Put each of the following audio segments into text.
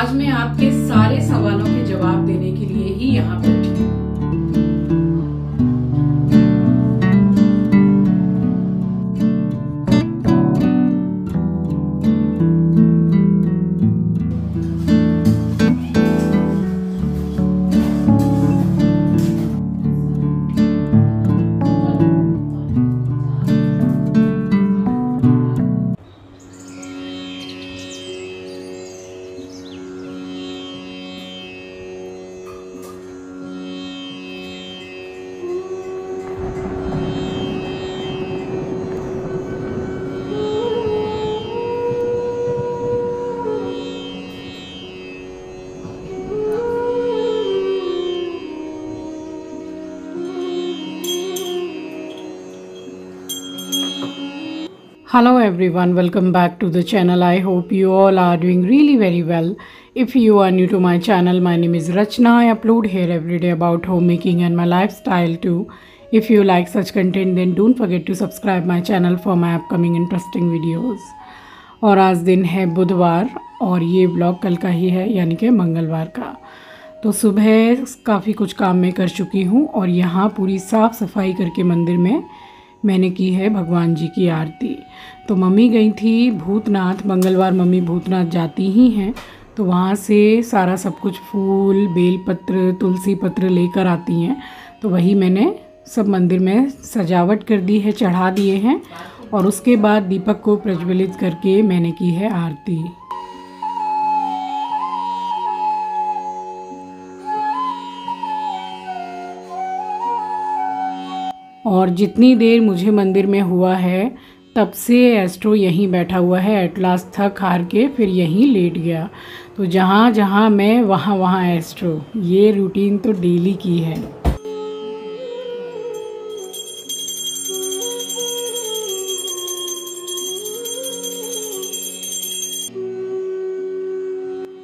आज मैं आपके सारे सवालों के जवाब देने के लिए ही यहाँ बैठी हूँ। Hello everyone, welcome back to the channel. I hope you all are doing really very well. If you are new to my channel, my name is Rachna. I upload here every day about homemaking and my lifestyle too. If you like such content then don't forget to subscribe my channel for my upcoming interesting videos. और आज दिन है बुधवार और ये blog कल का ही है यानी कि मंगलवार का तो सुबह काफ़ी कुछ काम मैं कर चुकी हूँ और यहाँ पूरी साफ़ सफ़ाई करके मंदिर में मैंने की है भगवान जी की आरती। तो मम्मी गई थी भूतनाथ, मंगलवार मम्मी भूतनाथ जाती ही हैं तो वहाँ से सारा सब कुछ फूल, बेलपत्र, तुलसी पत्र लेकर आती हैं। तो वही मैंने सब मंदिर में सजावट कर दी है, चढ़ा दिए हैं और उसके बाद दीपक को प्रज्वलित करके मैंने की है आरती। और जितनी देर मुझे मंदिर में हुआ है तब से एस्ट्रो यहीं बैठा हुआ है। एट लास्ट थक हार के फिर यहीं लेट गया। तो जहाँ जहाँ मैं वहाँ वहाँ एस्ट्रो ये रूटीन तो डेली की है।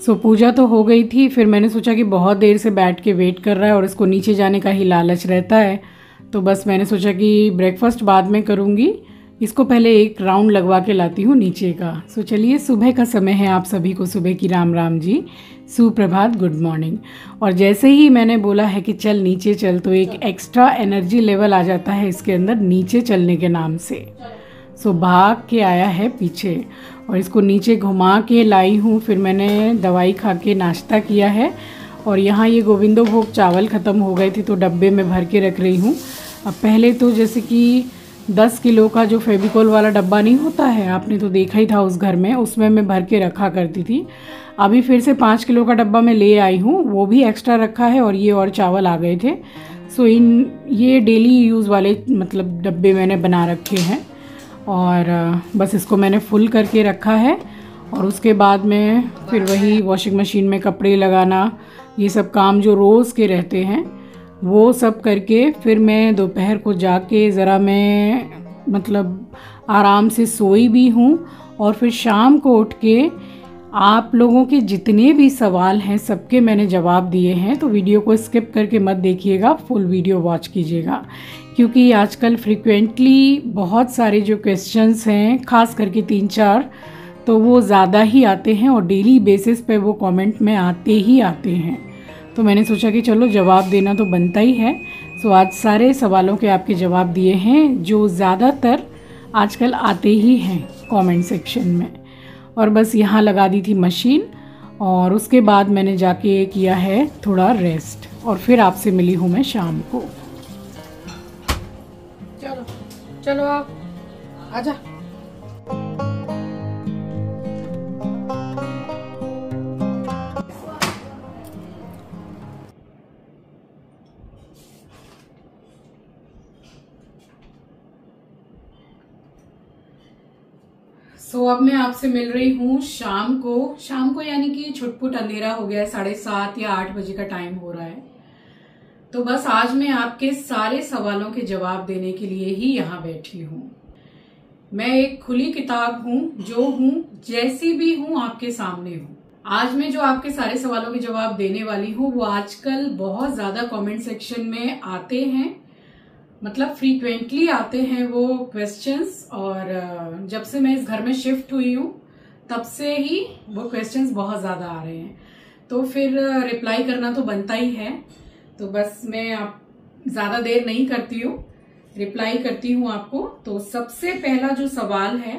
सो so, पूजा तो हो गई थी। फिर मैंने सोचा कि बहुत देर से बैठ के वेट कर रहा है और इसको नीचे जाने का ही लालच रहता है। तो बस मैंने सोचा कि ब्रेकफास्ट बाद में करूँगी। इसको पहले एक राउंड लगवा के लाती हूँ नीचे का। सो चलिए, सुबह का समय है आप सभी को सुबह की राम राम जी। सुप्रभात गुड मॉर्निंग और जैसे ही मैंने बोला है कि चल नीचे चल तो एक एक्स्ट्रा एनर्जी लेवल आ जाता है इसके अंदर नीचे चलने के नाम से। सो भाग के आया है पीछे और इसको नीचे घुमा के लाई हूँ। फिर मैंने दवाई खा के नाश्ता किया है। और यहाँ ये गोविंदो भोग चावल ख़त्म हो गए थे तो डब्बे में भर के रख रही हूँ। अब पहले तो जैसे कि दस किलो का जो फेविकोल वाला डब्बा नहीं होता है, आपने तो देखा ही था उस घर में, उसमें मैं भर के रखा करती थी। अभी फिर से पाँच किलो का डब्बा मैं ले आई हूँ, वो भी एक्स्ट्रा रखा है और ये और चावल आ गए थे। सो इन, ये डेली यूज़ वाले मतलब डब्बे मैंने बना रखे हैं और, बस इसको मैंने फुल करके रखा है। और उसके बाद में फिर वही वॉशिंग मशीन में कपड़े लगाना, ये सब काम जो रोज़ के रहते हैं, वो सब करके फिर मैं दोपहर को जाके ज़रा मैं मतलब आराम से सोई भी हूँ और फिर शाम को उठ के आप लोगों के जितने भी सवाल हैं सबके मैंने जवाब दिए हैं तो वीडियो को स्किप करके मत देखिएगा, फुल वीडियो वॉच कीजिएगा। क्योंकि आजकल फ्रिक्वेंटली बहुत सारे जो क्वेश्चंस हैं, खास करके तीन चार तो वो ज़्यादा ही आते हैं और डेली बेसिस पे वो कमेंट में आते ही आते हैं। तो मैंने सोचा कि चलो जवाब देना तो बनता ही है। सो आज सारे सवालों के आपके जवाब दिए हैं, जो ज़्यादातर आजकल आते ही हैं कमेंट सेक्शन में। और बस यहाँ लगा दी थी मशीन और उसके बाद मैंने जाके किया है थोड़ा रेस्ट और फिर आपसे मिली हूँ मैं शाम को। चलो चलो आप, आजा। अब मैं आपसे मिल रही हूँ शाम को। शाम को यानी कि छुटपुट अंधेरा हो गया है, साढ़े सात या आठ बजे का टाइम हो रहा है। तो बस आज मैं आपके सारे सवालों के जवाब देने के लिए ही यहाँ बैठी हूँ। मैं एक खुली किताब हूँ, जो हूँ, जैसी भी हूँ, आपके सामने हूँ। आज मैं जो आपके सारे सवालों के जवाब देने वाली हूँ, वो आजकल बहुत ज़्यादा कमेंट सेक्शन में आते हैं। मतलब फ्रीक्वेंटली आते हैं वो क्वेश्चंस और जब से मैं इस घर में शिफ्ट हुई हूँ, तब से ही वो क्वेश्चंस बहुत ज़्यादा आ रहे हैं। तो फिर रिप्लाई करना तो बनता ही है। तो बस मैं आप ज़्यादा देर नहीं करती हूँ रिप्लाई करती हूँ आपको। तो सबसे पहला जो सवाल है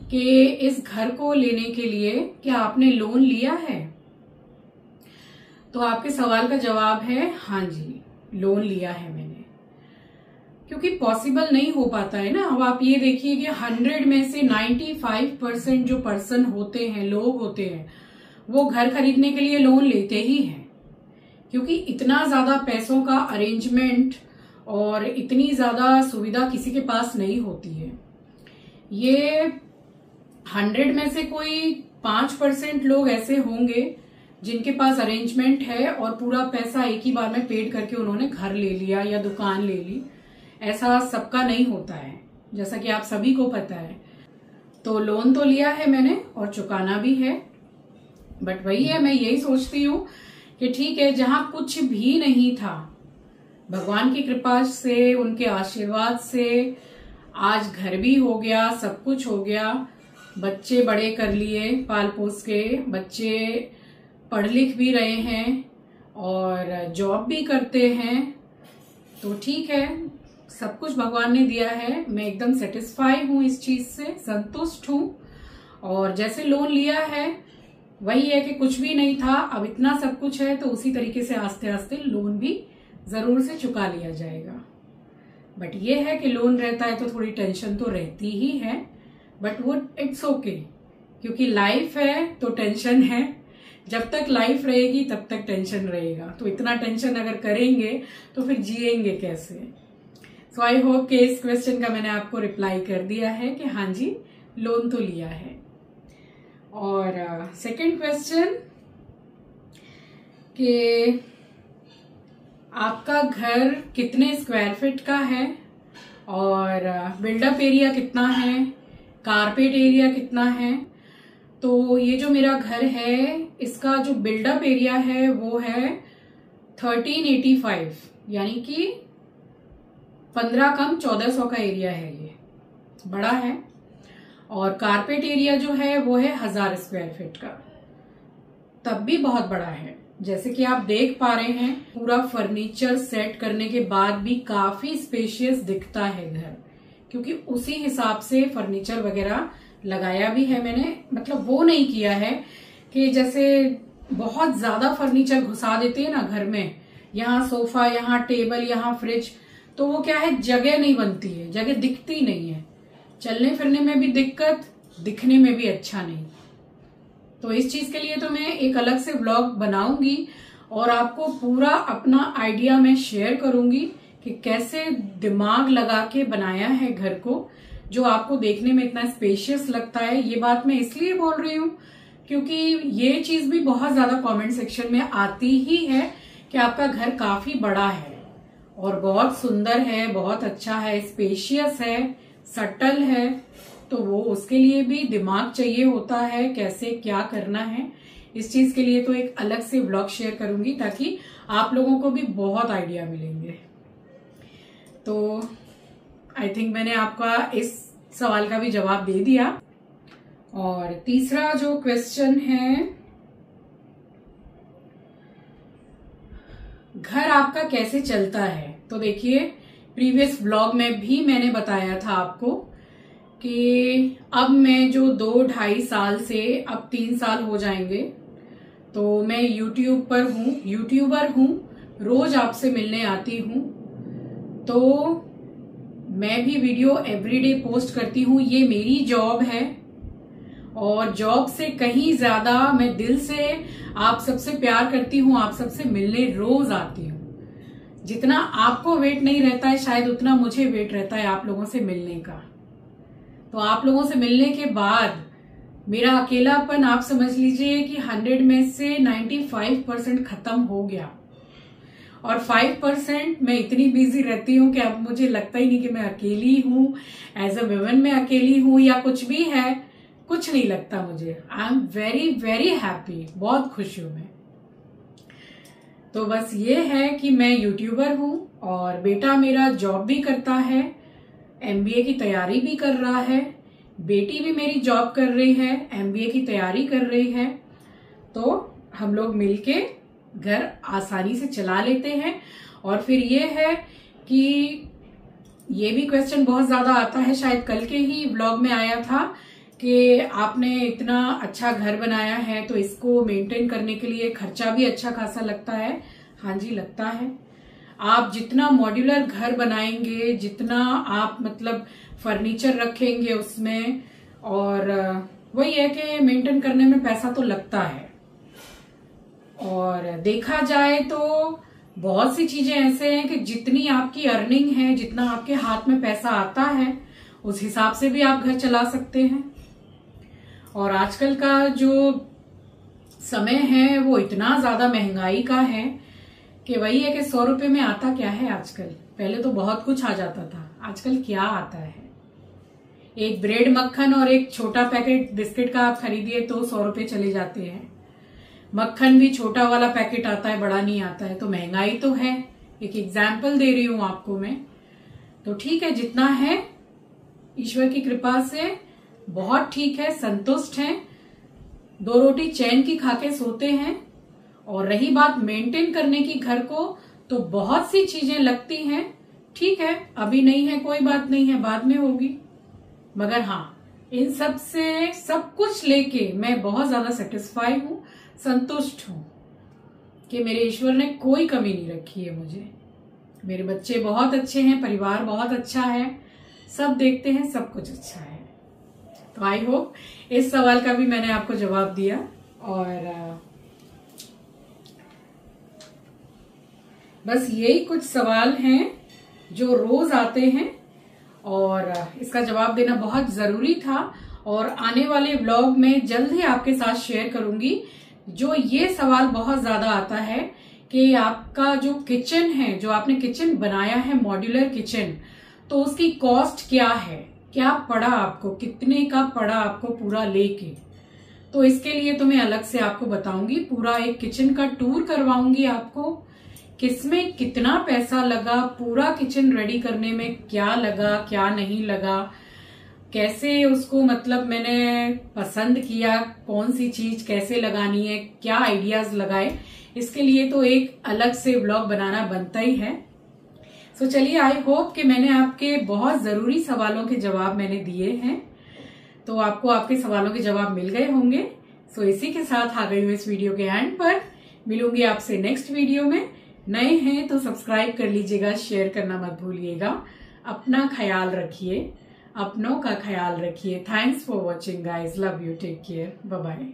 कि इस घर को लेने के लिए क्या आपने लोन लिया है? तो आपके सवाल का जवाब है हाँ जी लोन लिया है मैंने। क्योंकि पॉसिबल नहीं हो पाता है ना। अब आप ये देखिए कि हंड्रेड में से नाइन्टी फाइव परसेंट जो पर्सन होते हैं, लोग होते हैं, वो घर खरीदने के लिए लोन लेते ही हैं। क्योंकि इतना ज़्यादा पैसों का अरेंजमेंट और इतनी ज़्यादा सुविधा किसी के पास नहीं होती है। ये हंड्रेड में से कोई पाँच परसेंट लोग ऐसे होंगे जिनके पास अरेंजमेंट है और पूरा पैसा एक ही बार में पेड करके उन्होंने घर ले लिया या दुकान ले ली। ऐसा सबका नहीं होता है, जैसा कि आप सभी को पता है। तो लोन तो लिया है मैंने और चुकाना भी है बट वही है, मैं यही सोचती हूँ कि ठीक है, जहाँ कुछ भी नहीं था, भगवान की कृपा से, उनके आशीर्वाद से, आज घर भी हो गया, सब कुछ हो गया, बच्चे बड़े कर लिए, पाल पोस के, बच्चे पढ़ लिख भी रहे हैं और जॉब भी करते हैं तो ठीक है सब कुछ भगवान ने दिया है। मैं एकदम सेटिस्फाई हूँ इस चीज़ से, संतुष्ट हूँ। और जैसे लोन लिया है, वही है कि कुछ भी नहीं था, अब इतना सब कुछ है तो उसी तरीके से आस्ते आस्ते लोन भी ज़रूर से चुका लिया जाएगा। बट ये है कि लोन रहता है तो थोड़ी टेंशन तो रहती ही है बट वो इट्स ओके क्योंकि लाइफ है तो टेंशन है। जब तक लाइफ रहेगी, तब तक टेंशन रहेगा। तो इतना टेंशन अगर करेंगे तो फिर जिएँगे कैसे? सो आई होप कि इस क्वेश्चन का मैंने आपको रिप्लाई कर दिया है कि हाँ जी लोन तो लिया है। और सेकंड uh, क्वेश्चन कि आपका घर कितने स्क्वायर फीट का है? और बिल्डअप uh, एरिया कितना है? कारपेट एरिया कितना है? तो ये जो मेरा घर है इसका जो बिल्डअप एरिया है वो है 1385 यानी कि पंद्रह कम चौदह सौ का एरिया है ये। बड़ा है। और कारपेट एरिया जो है, वो है हज़ार स्क्वायर फीट का। तब भी बहुत बड़ा है। जैसे कि आप देख पा रहे हैं, पूरा फर्नीचर सेट करने के बाद भी काफ़ी स्पेशियस दिखता है घर। क्योंकि उसी हिसाब से फर्नीचर वगैरह लगाया भी है मैंने। मतलब वो नहीं किया है कि जैसे बहुत ज़्यादा फर्नीचर घुसा देते हैं ना घर में। यहाँ सोफा, यहाँ टेबल, यहाँ फ्रिज। तो वो क्या है? जगह नहीं बनती है, जगह दिखती नहीं है। चलने फिरने में भी दिक्कत, दिखने में भी अच्छा नहीं। तो इस चीज़ के लिए तो मैं एक अलग से ब्लॉग बनाऊँगी और आपको पूरा अपना आइडिया मैं शेयर करूँगी कि कैसे दिमाग लगा के बनाया है घर को, जो आपको देखने में इतना स्पेशियस लगता है। ये बात मैं इसलिए बोल रही हूँ क्योंकि ये चीज़ भी बहुत ज़्यादा कमेंट सेक्शन में आती ही है कि आपका घर काफ़ी बड़ा है। और बहुत सुंदर है, बहुत अच्छा है स्पेशियस है सटल है तो वो उसके लिए भी दिमाग चाहिए होता है, कैसे, क्या करना है। इस चीज़ के लिए तो एक अलग से ब्लॉग शेयर करूँगी ताकि आप लोगों को भी बहुत आइडिया मिलेंगे। तो आई थिंक मैंने आपका इस सवाल का भी जवाब दे दिया। और तीसरा जो क्वेश्चन है घर आपका कैसे चलता है? तो देखिए प्रीवियस ब्लॉग में भी मैंने बताया था आपको कि अब मैं जो दो ढाई साल से, अब तीन साल हो जाएँगे तो मैं यूट्यूब पर हूँ। यूट्यूबर हूँ, रोज आपसे मिलने आती हूँ। तो मैं भी वीडियो एवरीडे पोस्ट करती हूँ। ये मेरी जॉब है। और जॉब से कहीं ज़्यादा मैं दिल से आप सबसे प्यार करती हूँ, आप सबसे मिलने रोज आती हूँ। जितना आपको वेट नहीं रहता है, शायद उतना मुझे वेट रहता है आप लोगों से मिलने का। तो आप लोगों से मिलने के बाद मेरा अकेलापन, आप समझ लीजिए कि हंड्रेड में से नाइन्टी फाइव परसेंट खत्म हो गया। और फाइव परसेंट मैं इतनी बिज़ी रहती हूँ कि अब मुझे लगता ही नहीं कि मैं अकेली हूँ। एज अ वुमेन मैं अकेली हूँ या कुछ भी है कुछ नहीं लगता मुझे। I am very very happy बहुत खुश हूँ मैं। तो बस ये है कि मैं यूट्यूबर हूँ और बेटा मेरा जॉब भी करता है एमबीए की तैयारी भी कर रहा है, बेटी भी मेरी जॉब कर रही है एमबीए की तैयारी कर रही है। तो हम लोग मिलके घर आसानी से चला लेते हैं और फिर ये है कि ये भी क्वेश्चन बहुत ज़्यादा आता है, शायद कल के ही ब्लॉग में आया था। कि आपने इतना अच्छा घर बनाया है तो इसको मेंटेन करने के लिए खर्चा भी अच्छा खासा लगता है। हाँ जी, लगता है। आप जितना मॉड्यूलर घर बनाएँगे, जितना आप मतलब फर्नीचर रखेंगे उसमें, और वही है कि मेंटेन करने में पैसा तो लगता है। और देखा जाए तो बहुत सी चीज़ें ऐसे हैं कि जितनी आपकी अर्निंग है, जितना आपके हाथ में पैसा आता है, उस हिसाब से भी आप घर चला सकते हैं। और आजकल का जो समय है, वो इतना ज़्यादा महँगाई का है कि वही है कि सौ रुपए में आता क्या है आजकल? पहले तो बहुत कुछ आ जाता था। आजकल क्या आता है? एक ब्रेड मक्खन और एक छोटा पैकेट बिस्किट का आप खरीदिए तो सौ रुपए चले जाते हैं। मक्खन भी छोटा वाला पैकेट आता है, बड़ा नहीं आता है तो महँगाई तो है। एक एग्ज़ाम्पल दे रही हूँ आपको मैं। तो ठीक है, जितना है, ईश्वर की कृपा से बहुत ठीक है, संतुष्ट हैं। दो रोटी चैन की खाके सोते हैं। और रही बात मेंटेन करने की घर को तो बहुत सी चीज़ें लगती हैं। ठीक है, अभी नहीं है, कोई बात नहीं है, बाद में होगी। मगर हाँ इन सबसे सब कुछ लेके मैं बहुत ज़्यादा सेटिस्फाई हूँ, संतुष्ट हूँ कि मेरे ईश्वर ने कोई कमी नहीं रखी है मुझे। मेरे बच्चे बहुत अच्छे हैं, परिवार बहुत अच्छा है, सब देखते हैं, सब कुछ अच्छा है। I hope. इस सवाल का भी मैंने आपको जवाब दिया और बस यही कुछ सवाल हैं जो रोज आते हैं और इसका जवाब देना बहुत ज़रूरी था और आने वाले ब्लॉग में जल्द ही आपके साथ शेयर करूँगी जो ये सवाल बहुत ज़्यादा आता है कि आपका जो किचन है, जो आपने किचन बनाया है, मॉड्यूलर किचन तो उसकी कॉस्ट क्या है? क्या पड़ा आपको? कितने का पड़ा आपको पूरा लेके? तो इसके लिए तो मैं अलग से आपको बताऊँगी। पूरा एक किचन का टूर करवाऊँगी आपको। किसमें कितना पैसा लगा? पूरा किचन रेडी करने में क्या लगा, क्या नहीं लगा? कैसे उसको मतलब मैंने पसंद किया? कौन सी चीज़ कैसे लगानी है? क्या आइडियाज़ लगाए? इसके लिए तो एक अलग से ब्लॉग बनाना बनता ही है। सो चलिए आई होप कि मैंने आपके बहुत ज़रूरी सवालों के जवाब मैंने दिए हैं। तो आपको आपके सवालों के जवाब मिल गए होंगे। सो इसी के साथ आ गई हूँ इस वीडियो के एंड पर। मिलूँगी आपसे नेक्स्ट वीडियो में। नए हैं तो सब्सक्राइब कर लीजिएगा शेयर करना मत भूलिएगा। अपना ख्याल रखिए। अपनों का ख्याल रखिए। Thanks for watching guys love you take care bye